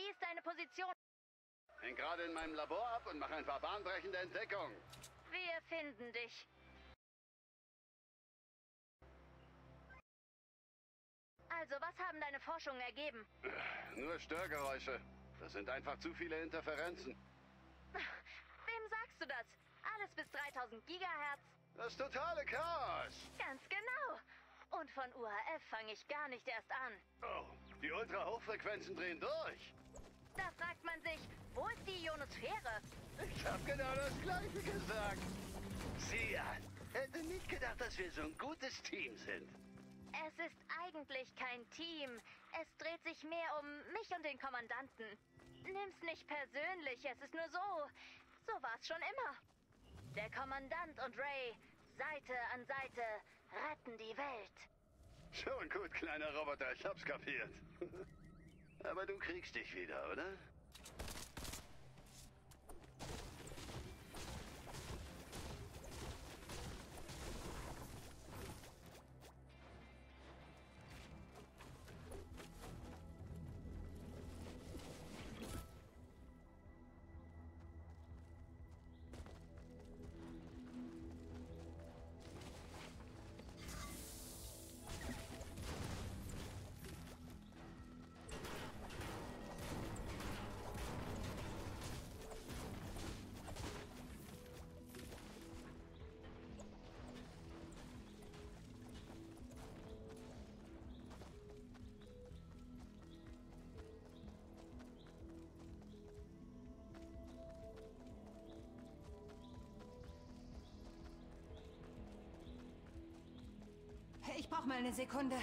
Wie ist deine Position? Häng gerade in meinem Labor ab und mach ein paar bahnbrechende Entdeckungen. Wir finden dich. Also, was haben deine Forschungen ergeben? Nur Störgeräusche. Das sind einfach zu viele Interferenzen. Wem sagst du das? Alles bis 3000 Gigahertz? Das totale Chaos. Ganz genau. Und von UHF fange ich gar nicht erst an. Oh, die Ultrahochfrequenzen drehen durch. Da fragt man sich, wo ist die Ionosphäre? Ich hab genau das Gleiche gesagt. Sieh an. Hätte nicht gedacht, dass wir so ein gutes Team sind. Es ist eigentlich kein Team. Es dreht sich mehr um mich und den Kommandanten. Nimm's nicht persönlich, es ist nur so. So war's schon immer. Der Kommandant und Ray, Seite an Seite, retten die Welt. Schon gut, kleiner Roboter, ich hab's kapiert. Aber du kriegst dich wieder, oder? Brauche mal eine Sekunde.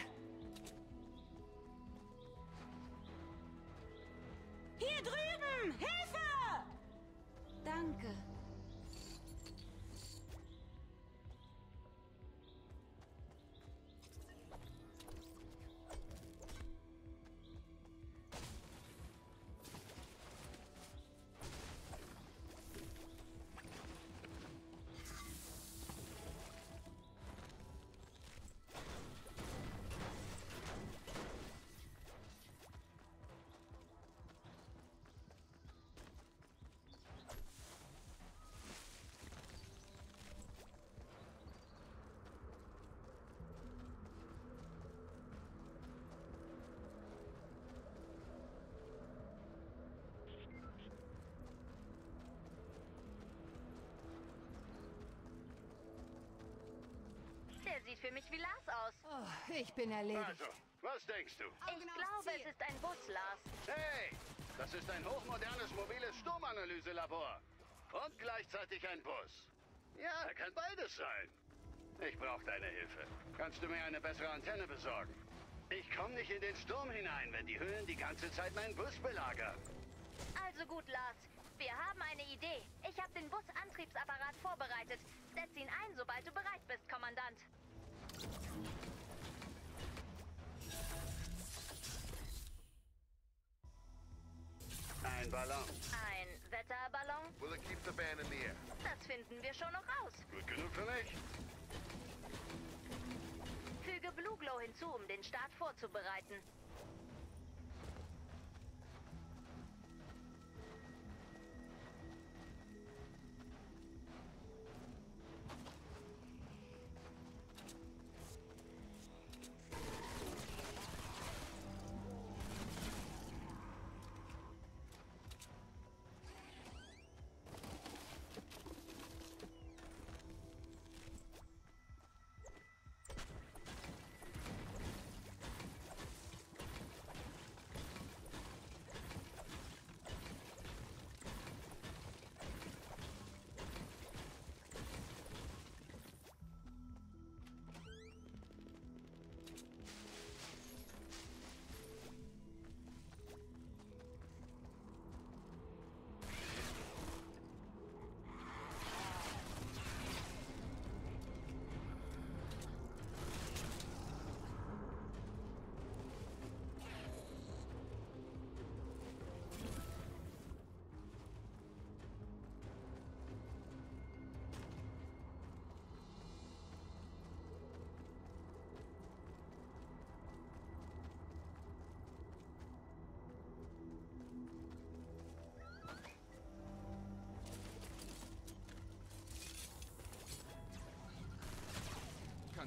Der sieht für mich wie Lars aus. Oh, ich bin erledigt. Also, was denkst du? Ich glaube, es ist ein Bus, Lars. Hey, das ist ein hochmodernes mobiles Sturmanalyselabor. Und gleichzeitig ein Bus. Ja, kann beides sein. Ich brauche deine Hilfe. Kannst du mir eine bessere Antenne besorgen? Ich komme nicht in den Sturm hinein, wenn die Höhlen die ganze Zeit meinen Bus belagern. Also gut, Lars. Wir haben eine Idee. Ich habe den Busantriebsapparat vorbereitet. Setz ihn ein, sobald du bereit bist, Kommandant. Ein Ballon. Ein Wetterballon? Will it keep the band in the air? Das finden wir schon noch raus. Gut genug für mich? Füge Blue Glow hinzu, um den Start vorzubereiten.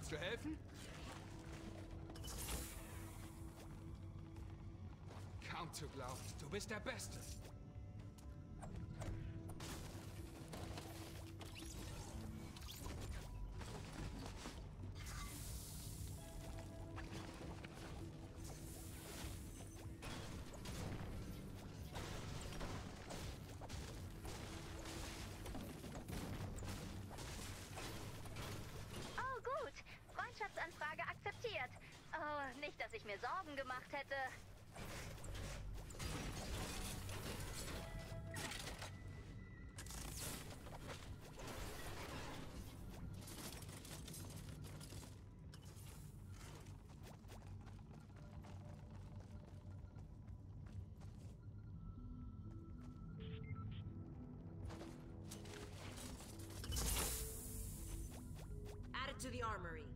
Kannst du helfen? Kaum zu glauben. Du bist der Beste. Dass ich mir Sorgen gemacht hätte. To the armory.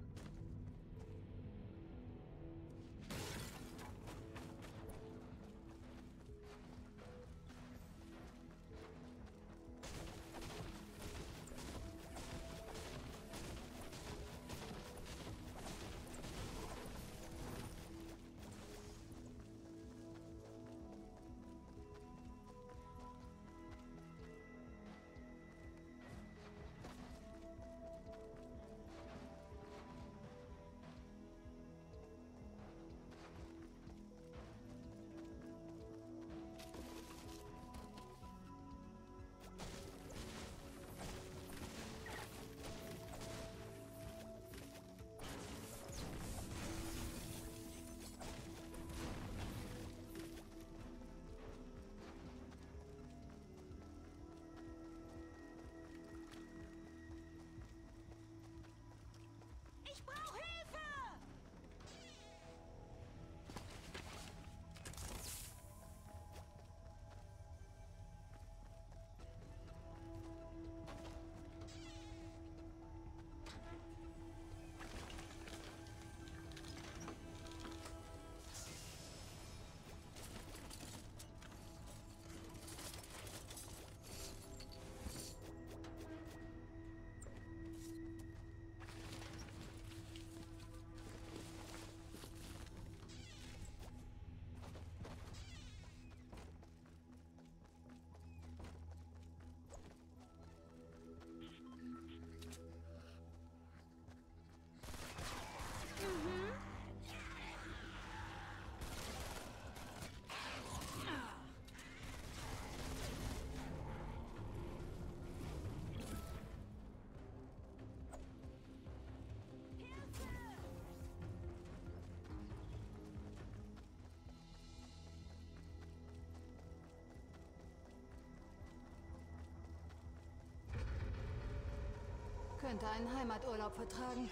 Könnte einen Heimaturlaub vertragen.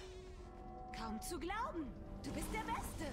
Kaum zu glauben. Du bist der Beste.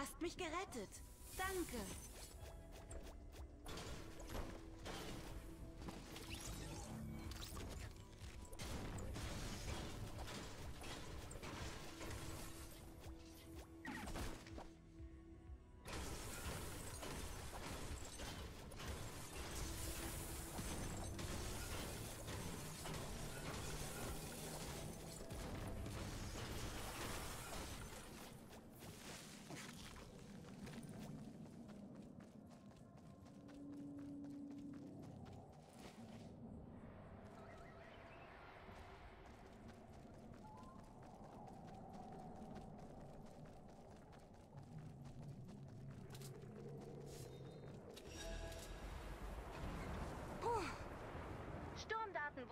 Hast mich gerettet. Danke.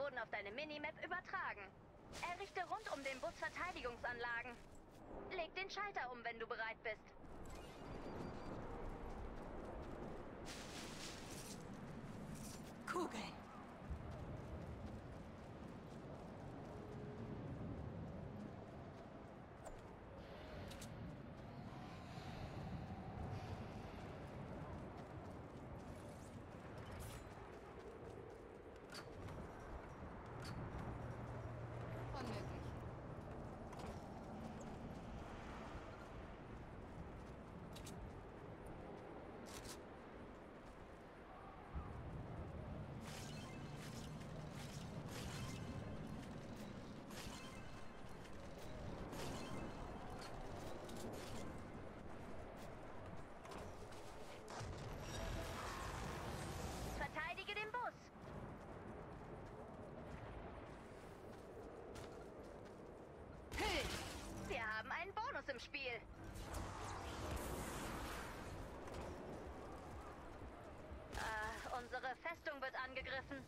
Wurden auf deine Minimap übertragen. Errichte rund um den Bus Verteidigungsanlagen. Leg den Schalter um, wenn du bereit bist. Kugeln. Unmöglich. Verteidige den Bus. Hey! Wir haben einen Bonus im Spiel. Äh, unsere Festung wird angegriffen.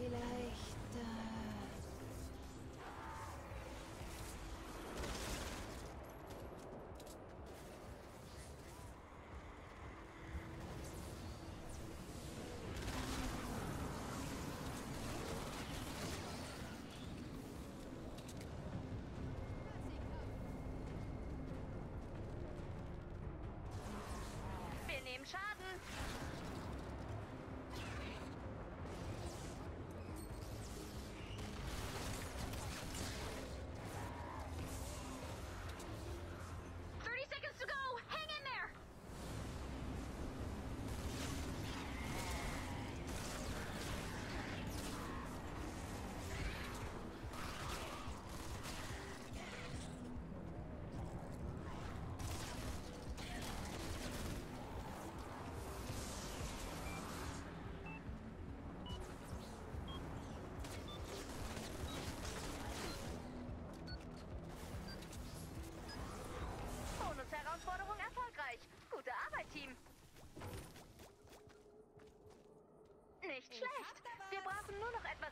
Vielleicht. Äh, Wir nehmen Schaden.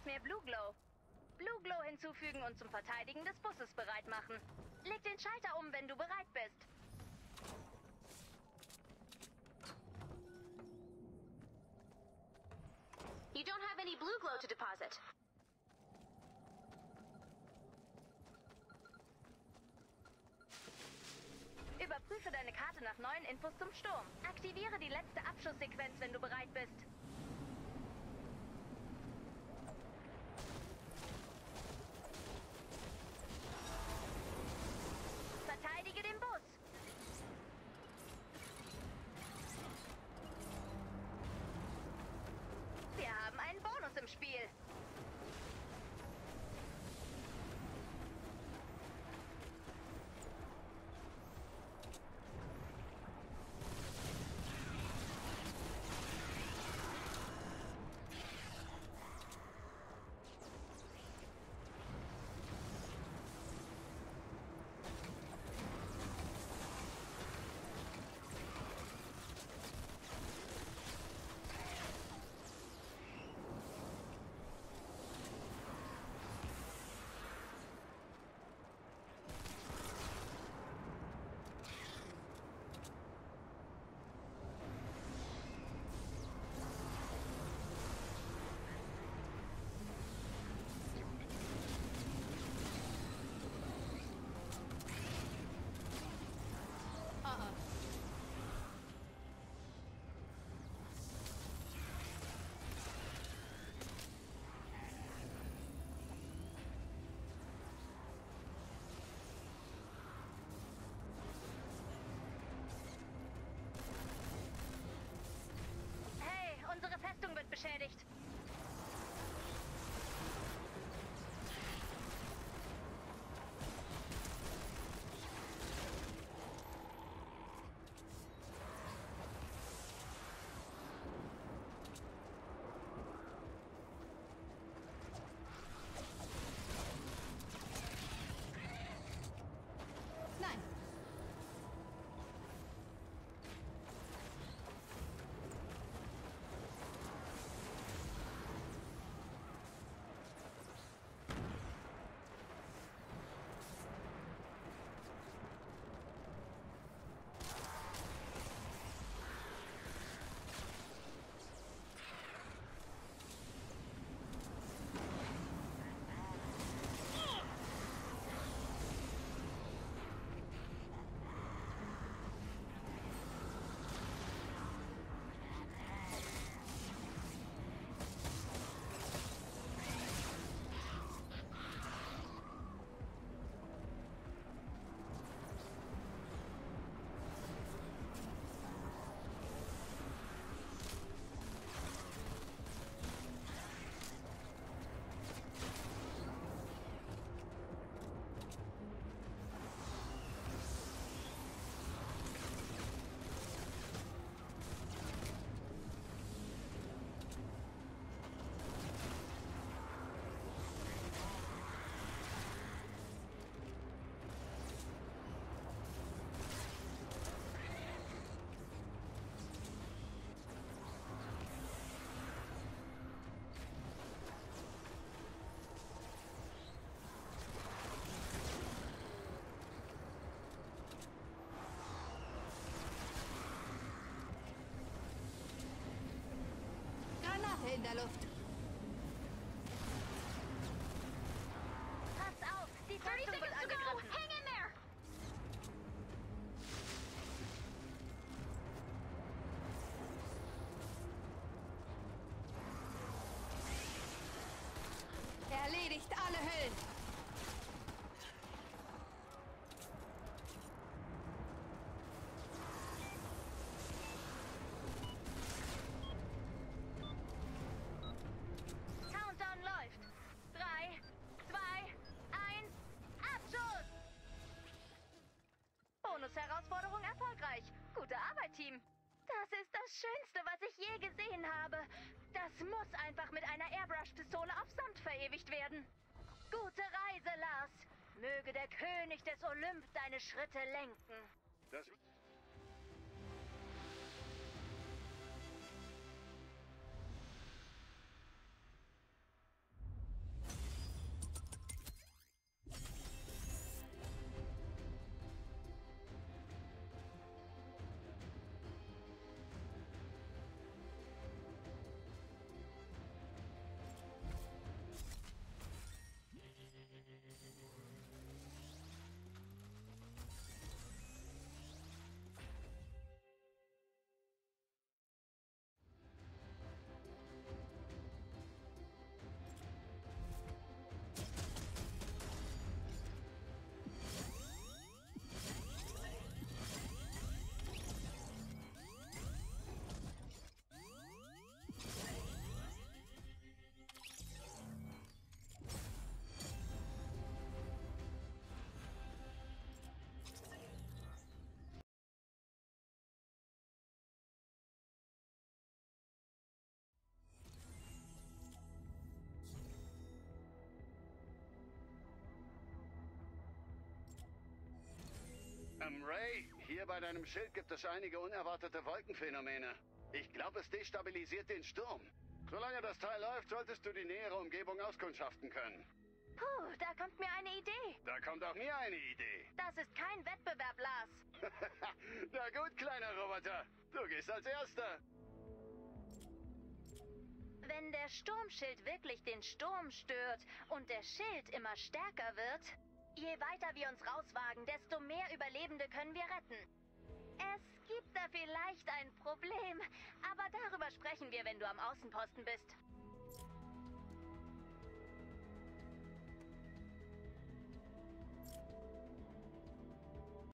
Mehr Blue Glow. Blue Glow hinzufügen und zum Verteidigen des Busses bereit machen. Leg den Schalter um, wenn du bereit bist. You don't have any blue glow to deposit. Überprüfe deine Karte nach neuen Infos zum Sturm. Aktiviere die letzte Abschusssequenz, wenn du bereit bist. Verteidige den Bus. Wir haben einen Bonus im Spiel. Ah, ah. Hey, unsere Festung wird beschädigt. Granate in der Luft. Pass auf, die Festung wird angegriffen. Das muss einfach mit einer Airbrush-Pistole auf Samt verewigt werden. Gute Reise, Lars. Möge der König des Olymp deine Schritte lenken. Das Ähm, Ray, hier bei deinem Schild gibt es einige unerwartete Wolkenphänomene. Ich glaube, es destabilisiert den Sturm. Solange das Teil läuft, solltest du die nähere Umgebung auskundschaften können. Puh, da kommt mir eine Idee. Da kommt auch mir eine Idee. Das ist kein Wettbewerb, Lars. Na gut, kleiner Roboter. Du gehst als Erster. Wenn der Sturmschild wirklich den Sturm stört und der Schild immer stärker wird, je weiter wir uns rauswagen, desto mehr Überlebende können wir retten. Es gibt da vielleicht ein Problem, aber darüber sprechen wir, wenn du am Außenposten bist.